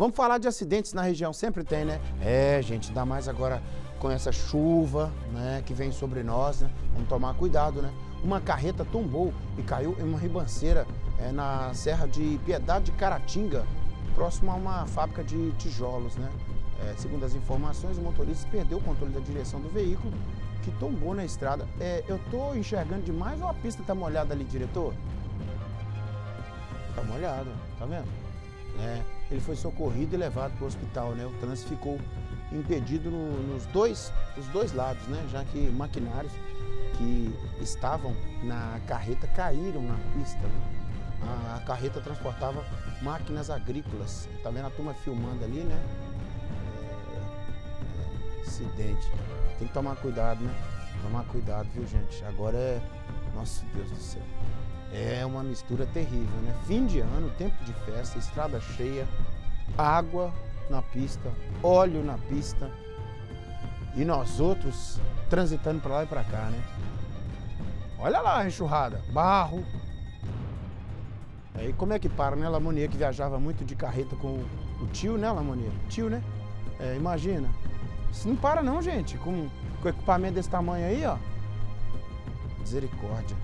Vamos falar de acidentes na região, sempre tem, né? É, gente, ainda mais agora com essa chuva, né, que vem sobre nós, né? Vamos tomar cuidado, né? Uma carreta tombou e caiu em uma ribanceira é, na Serra de Piedade de Caratinga, próximo a uma fábrica de tijolos, né? É, segundo as informações, o motorista perdeu o controle da direção do veículo que tombou na estrada. É, eu tô enxergando demais ou a pista tá molhada ali, diretor? Tá molhada, tá vendo? É, ele foi socorrido e levado para o hospital, né? O trânsito ficou impedido no, nos dois, os dois lados, né? Já que maquinários que estavam na carreta caíram na pista. Né? A, a, carreta transportava máquinas agrícolas. Tá vendo a turma filmando ali, né? É, é, acidente. Tem que tomar cuidado, né? Tomar cuidado, viu, gente? Agora é. Nossa Deus do céu. É uma mistura terrível, né? Fim de ano, tempo de festa, estrada cheia, água na pista, óleo na pista e nós outros transitando para lá e para cá, né? Olha lá a enxurrada, barro. Aí como é que para, né? Lamonia que viajava muito de carreta com o tio, né, Lamonia? Tio, né? É, imagina. Isso não para não, gente. Com, com equipamento desse tamanho aí, ó. Misericórdia.